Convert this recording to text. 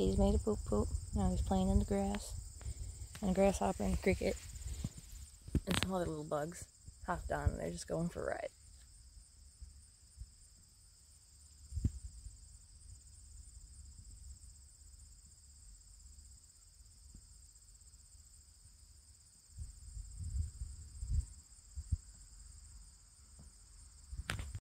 He's made a poop poop. Now he's playing in the grass. And a grasshopper and cricket and some other little bugs hopped on and they're just going for a ride.